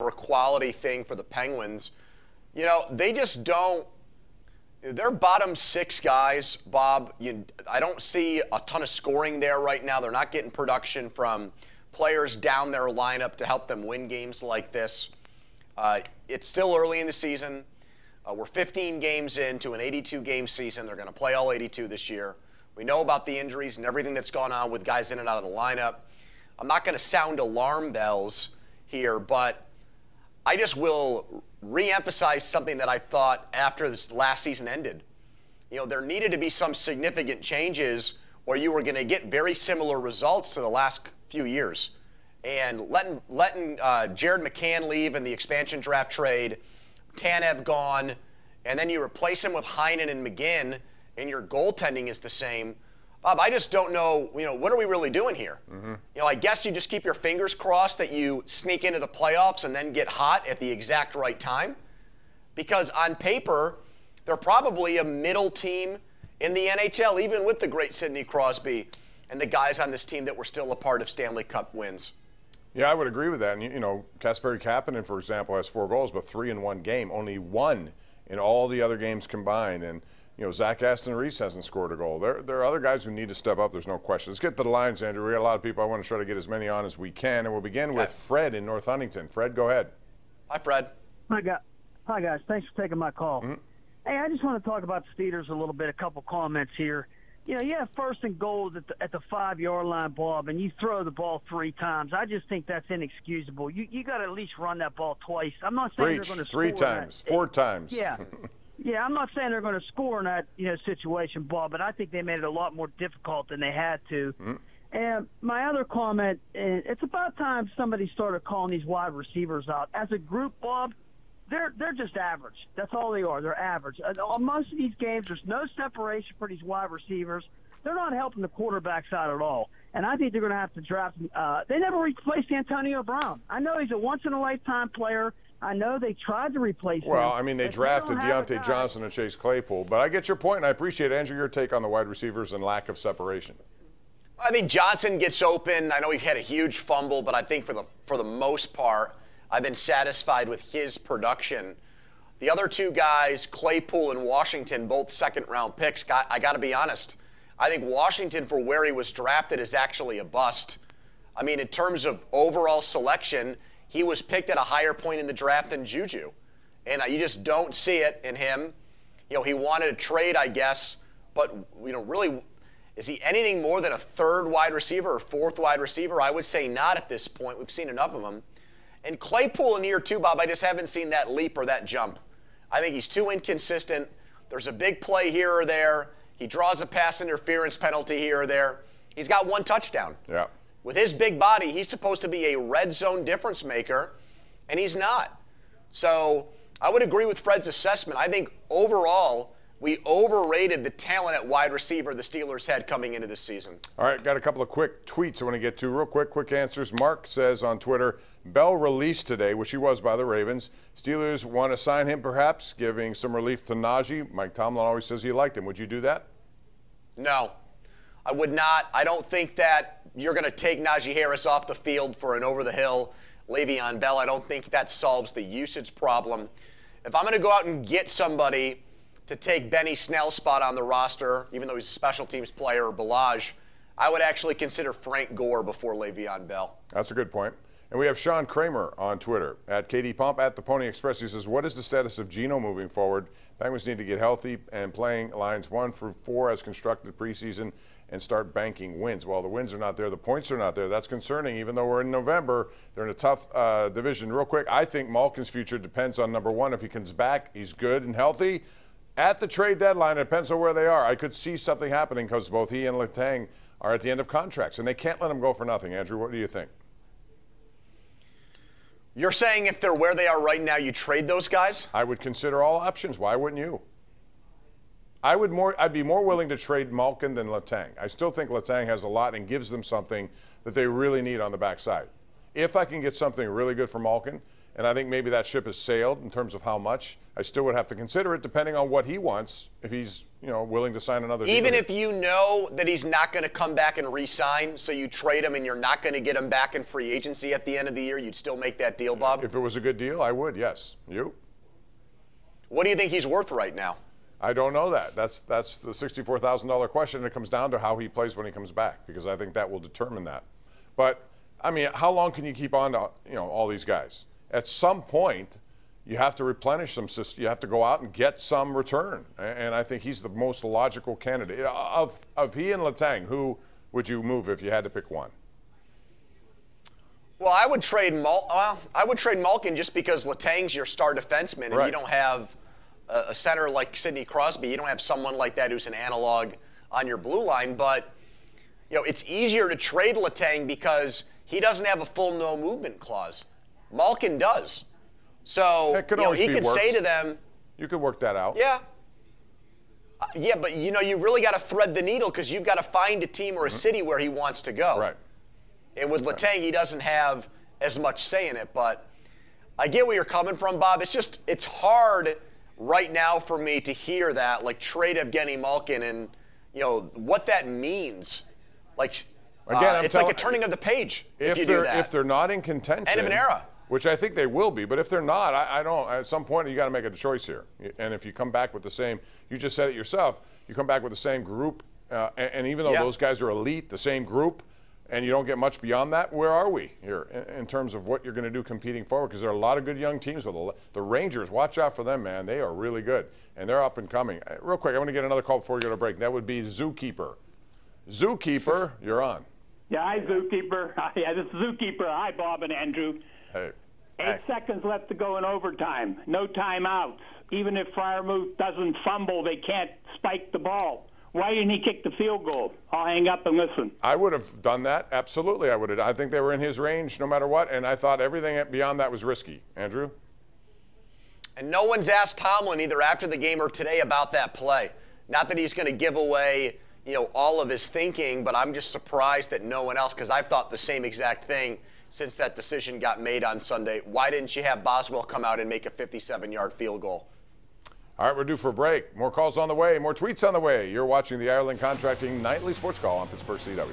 or a quality thing for the Penguins. You know, they just don't. Their bottom six guys, Bob. You, I don't see a ton of scoring there right now. They're not getting production from players down their lineup to help them win games like this. Uh, it's still early in the season. Uh, we're 15 games into an 82 game season. They're going to play all 82 this year. We know about the injuries and everything that's gone on with guys in and out of the lineup. I'm not going to sound alarm bells here, but I just will reemphasize something that I thought after this last season ended. You know, there needed to be some significant changes, or you were going to get very similar results to the last few years. And letting letting uh, Jared McCann leave in the expansion draft trade, Tanev gone, and then you replace him with Heinen and McGinn, and your goaltending is the same. Bob, I just don't know, you know, what are we really doing here? Mm-hmm. You know, I guess you just keep your fingers crossed that you sneak into the playoffs and then get hot at the exact right time. Because on paper, they're probably a middle team in the NHL, even with the great Sidney Crosby and the guys on this team that were still a part of Stanley Cup wins. Yeah, I would agree with that. And, you know, Kasperi Kapanen, for example, has four goals, but three in one game, only one in all the other games combined. And, you know, Zach Aston Reese hasn't scored a goal. There, there are other guys who need to step up. There's no question. Let's get to the lines, Andrew. We got a lot of people. I want to try to get as many on as we can. And we'll begin with Fred in North Huntington. Fred, go ahead. Hi, Fred. Hi, guys. Hi, guys. Thanks for taking my call. Mm-hmm. Hey, I just want to talk about the Steelers a little bit. A couple comments here. You know, you have first and goal at the, at the five yard line, Bob, and you throw the ball three times. I just think that's inexcusable. You you got to at least run that ball twice. I'm not saying Breach, they're going to three times, that. four times. Yeah. Yeah, I'm not saying they're going to score in that you know situation, Bob, but I think they made it a lot more difficult than they had to. Mm-hmm. And my other comment, eh, it's about time somebody started calling these wide receivers out. As a group, Bob, they're they're just average. That's all they are. They're average. On most of these games, there's no separation for these wide receivers. They're not helping the quarterbacks out at all. And I think they're going to have to draft. Uh, they never replaced Antonio Brown. I know he's a once in a lifetime player. I know they tried to replace him. Well, I mean, they drafted don't have a Diontae Johnson and Chase Claypool, but I get your point, and I appreciate Andrew your take on the wide receivers and lack of separation. I think Johnson gets open. I know he had a huge fumble, but I think for the for the most part, I've been satisfied with his production. The other two guys, Claypool and Washington, both second round picks. Got, I got to be honest. I think Washington, for where he was drafted, is actually a bust. I mean, in terms of overall selection, he was picked at a higher point in the draft than Juju, and uh, you just don't see it in him. You know, he wanted a trade, I guess, but you know, really, is he anything more than a third wide receiver or fourth wide receiver? I would say not at this point. We've seen enough of him. And Claypool in year two, Bob, I just haven't seen that leap or that jump. I think he's too inconsistent. There's a big play here or there. He draws a pass interference penalty here or there. He's got one touchdown. Yeah. With his big body, he's supposed to be a red zone difference maker, and he's not. So I would agree with Fred's assessment. I think overall, we overrated the talent at wide receiver the Steelers had coming into this season. All right, got a couple of quick tweets I want to get to. Real quick, quick answers. Mark says on Twitter, Bell released today, which he was by the Ravens. Steelers want to sign him, perhaps, giving some relief to Najee. Mike Tomlin always says he liked him. Would you do that? No, I would not. I don't think that you're going to take Najee Harris off the field for an over the hill Le'Veon Bell. I don't think that solves the usage problem. If I'm going to go out and get somebody to take Benny Snell's spot on the roster, even though he's a special teams player or Ballage, I would actually consider Frank Gore before Le'Veon Bell. That's a good point. And we have Sean Kramer on Twitter at KD Pump at the Pony Express. He says, "What is the status of Geno moving forward? Penguins need to get healthy and playing lines one through four as constructed preseason and start banking wins. Well, the wins are not there, the points are not there. That's concerning. Even though we're in November, they're in a tough uh, division. Real quick, I think Malkin's future depends on number one. If he comes back, he's good and healthy. At the trade deadline, it depends on where they are. I could see something happening because both he and Letang are at the end of contracts, and they can't let him go for nothing. Andrew, what do you think? You're saying if they're where they are right now, you trade those guys? I would consider all options. Why wouldn't you? I would more. I'd be more willing to trade Malkin than Letang. I still think Letang has a lot and gives them something that they really need on the backside. If I can get something really good for Malkin, and I think maybe that ship has sailed in terms of how much. I still would have to consider it depending on what he wants. If he's you know willing to sign another. Deal. Even deal. if you know that he's not going to come back and re-sign, so you trade him and you're not going to get him back in free agency at the end of the year, you'd still make that deal, Bob. if it was a good deal, I would. Yes, you. What do you think he's worth right now? I don't know that. That's that's the sixty-four thousand dollar question. And it comes down to how he plays when he comes back, because I think that will determine that. But I mean, how long can you keep on to you know all these guys? At some point, you have to replenish some system. You have to go out and get some return. And I think he's the most logical candidate of of he and Letang, Who would you move if you had to pick one? Well, I would trade Mal- well, I would trade Malkin just because Letang's your star defenseman, and Right. you don't have a, a center like Sidney Crosby. You don't have someone like that who's an analog on your blue line. But you know, it's easier to trade Letang because he doesn't have a full no movement clause. Malkin does. So could you know, he could say to them, You could work that out. yeah. Uh, yeah, but you know, you really got to thread the needle because you've got to find a team or a city where he wants to go. Mm-hmm. Right. And with Letang, he doesn't have as much say in it. But I get where you're coming from, Bob. It's just it's hard right now for me to hear that, like trade Evgeny Malkin, and you know what that means. Like, uh, Again, I'm it's like a turning of the page if, you they're do that. if they're not in contention, End of an era. Which I think they will be. But if they're not, I, I don't. At some point, you got to make a choice here. And if you come back with the same, you just said it yourself. You come back with the same group, uh, and, and even though Yeah. those guys are elite, the same group, and you don't get much beyond that, where are we here in, in terms of what you're going to do competing forward? Because there are a lot of good young teams. With the, the Rangers, watch out for them, man. They are really good, and they're up and coming. Uh, Real quick, I want to get another call before we go to break. That would be Zookeeper. Zookeeper, you're on. Yeah, hi, Zookeeper. Yeah, this is Zookeeper. Hi, Bob and Andrew. Hey. Eight Hi. seconds left to go in overtime. No timeouts. Even if Freiermuth doesn't fumble, they can't spike the ball. Why didn't he kick the field goal? I'll hang up and listen. I would have done that. Absolutely, I would have. I think they were in his range no matter what, and I thought everything beyond that was risky. Andrew? And no one's asked Tomlin either after the game or today about that play. Not that he's going to give away, you know, all of his thinking, but I'm just surprised that no one else, because I've thought the same exact thing since that decision got made on Sunday. Why didn't you have Boswell come out and make a 57-yard field goal? All right, we're due for a break. More calls on the way, more tweets on the way. You're watching the Ireland Contracting Nightly Sports Call on Pittsburgh CW.